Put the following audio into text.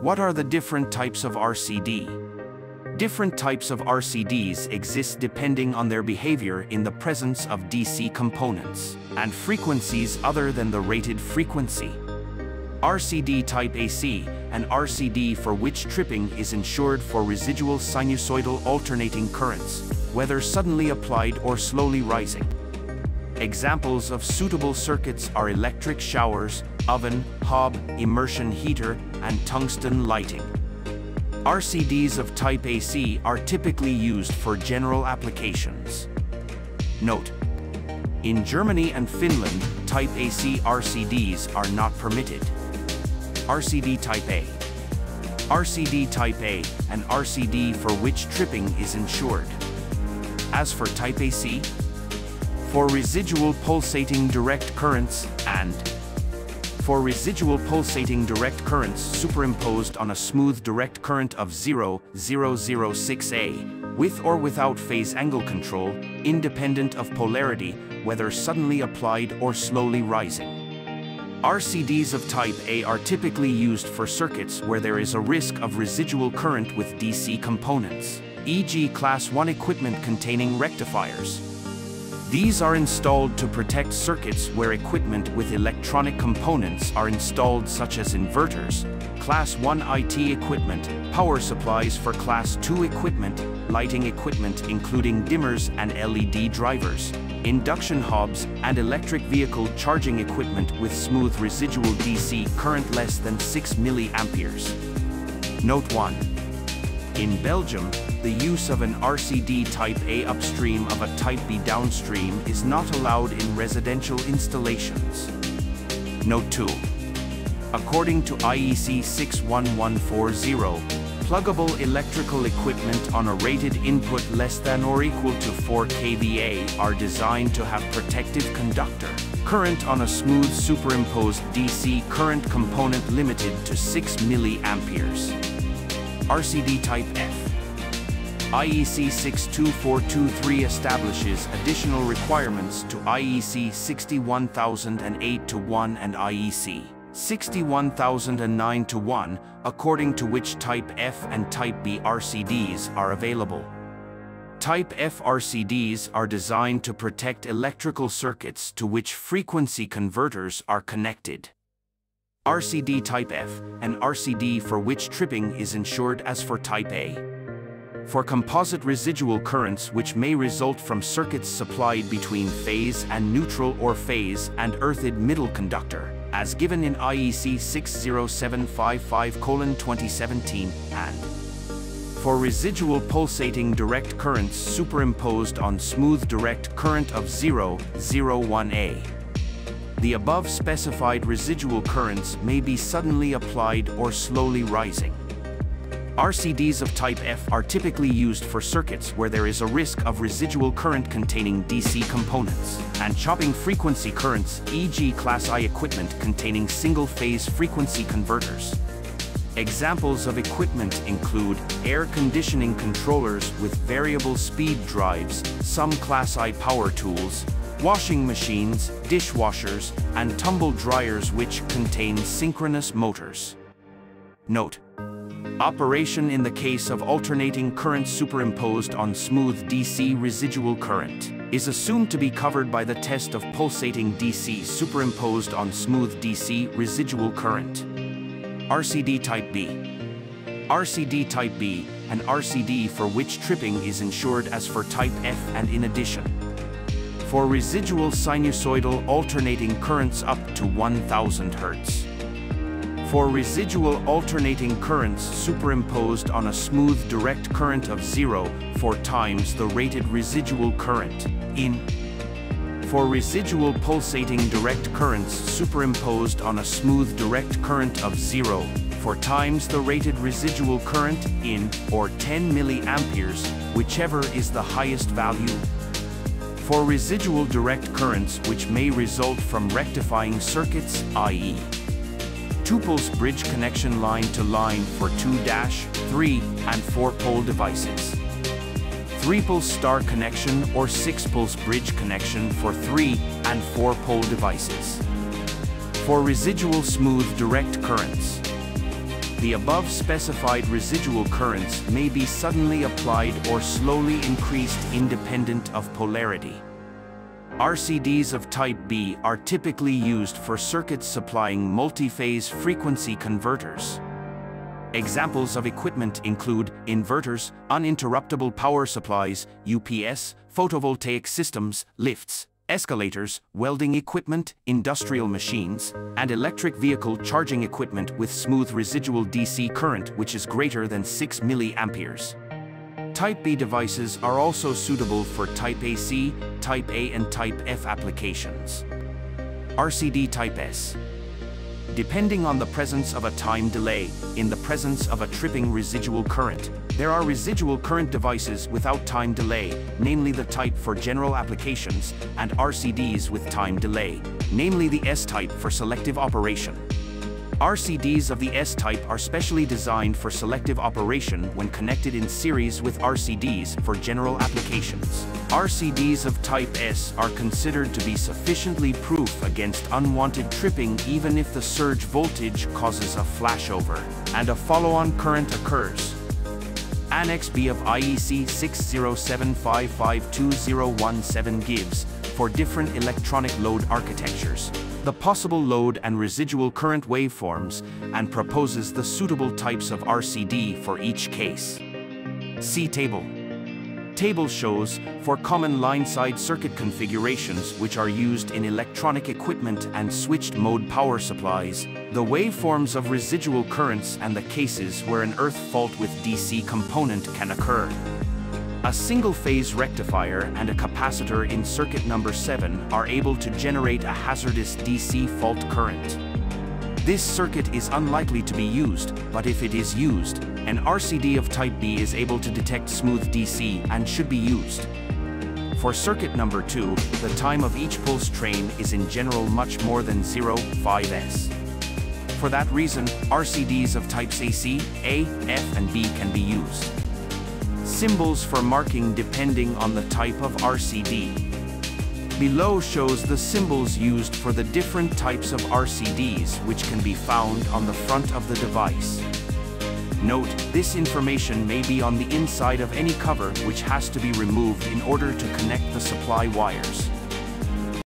What are the different types of RCD? Different types of RCDs exist depending on their behavior in the presence of DC components and frequencies other than the rated frequency. RCD type AC, an RCD for which tripping is ensured for residual sinusoidal alternating currents, whether suddenly applied or slowly rising. Examples of suitable circuits are electric showers, oven, hob, immersion heater, and tungsten lighting. RCDs of type AC are typically used for general applications. Note: In Germany and Finland, type AC RCDs are not permitted. RCD type A RCD type A, an RCD for which tripping is ensured. As for type AC, for residual pulsating direct currents and for residual pulsating direct currents superimposed on a smooth direct current of 0, 006A, with or without phase angle control, independent of polarity, whether suddenly applied or slowly rising. RCDs of type A are typically used for circuits where there is a risk of residual current with DC components, e.g. Class 1 equipment containing rectifiers, these are installed to protect circuits where equipment with electronic components are installed such as inverters, Class 1 IT equipment, power supplies for Class 2 equipment, lighting equipment including dimmers and LED drivers, induction hobs, and electric vehicle charging equipment with smooth residual DC current less than 6 milliamperes. Note 1. In Belgium, the use of an RCD Type A upstream of a Type B downstream is not allowed in residential installations. Note 2. According to IEC 61140, pluggable electrical equipment on a rated input less than or equal to 4 kVA are designed to have protective conductor. Current on a smooth superimposed DC current component limited to 6 milliamperes. RCD Type F. IEC 62423 establishes additional requirements to IEC 61008-1 and IEC 61009-1, according to which Type F and Type B RCDs are available. Type F RCDs are designed to protect electrical circuits to which frequency converters are connected. RCD Type F, an RCD for which tripping is ensured as for Type A. For composite residual currents which may result from circuits supplied between phase and neutral or phase and earthed middle conductor, as given in IEC 60755-2017 and for residual pulsating direct currents superimposed on smooth direct current of 0, 01A. The above specified residual currents may be suddenly applied or slowly rising. RCDs of type F are typically used for circuits where there is a risk of residual current containing DC components, and chopping frequency currents, e.g. Class I equipment containing single-phase frequency converters. Examples of equipment include air conditioning controllers with variable speed drives, some Class I power tools, washing machines, dishwashers, and tumble dryers which contain synchronous motors. Note, operation in the case of alternating current superimposed on smooth DC residual current is assumed to be covered by the test of pulsating DC superimposed on smooth DC residual current. RCD Type B RCD Type B, an RCD for which tripping is ensured as for Type F and in addition, for residual sinusoidal alternating currents up to 1000 Hz. For residual alternating currents superimposed on a smooth direct current of 0 4 times the rated residual current, in for residual pulsating direct currents superimposed on a smooth direct current of 0 4 times the rated residual current in or 10 milliamperes, whichever is the highest value for residual direct currents which may result from rectifying circuits, i.e. two-pulse bridge connection line to line for 2-3 and 4-pole devices. 3-pulse star connection or 6-pulse bridge connection for 3 and 4-pole devices. For residual smooth direct currents, the above specified residual currents may be suddenly applied or slowly increased independent of polarity. RCDs of type B are typically used for circuits supplying multi-phase frequency converters. Examples of equipment include inverters, uninterruptible power supplies, UPS, photovoltaic systems, lifts, escalators, welding equipment, industrial machines, and electric vehicle charging equipment with smooth residual DC current which is greater than 6 milliamperes. Type B devices are also suitable for Type AC, Type A and Type F applications. RCD Type S Depending on the presence of a time delay, in the presence of a tripping residual current, there are residual current devices without time delay, namely the type for general applications, and RCDs with time delay, namely the S-type for selective operation. RCDs of the S-type are specially designed for selective operation when connected in series with RCDs for general applications. RCDs of type S are considered to be sufficiently proof against unwanted tripping even if the surge voltage causes a flashover and a follow-on current occurs. Annex B of IEC 607552017 gives, for different electronic load architectures, the possible load and residual current waveforms and proposes the suitable types of RCD for each case. See table. Table shows for common line-side circuit configurations which are used in electronic equipment and switched mode power supplies, the waveforms of residual currents and the cases where an earth fault with DC component can occur. A single-phase rectifier and a capacitor in circuit number 7 are able to generate a hazardous DC fault current. This circuit is unlikely to be used, but if it is used, an RCD of type B is able to detect smooth DC and should be used. For circuit number 2, the time of each pulse train is in general much more than 0.5s. For that reason, RCDs of types AC, A, F and B can be used. Symbols for marking depending on the type of RCD. Below shows the symbols used for the different types of RCDs which can be found on the front of the device. Note, this information may be on the inside of any cover which has to be removed in order to connect the supply wires.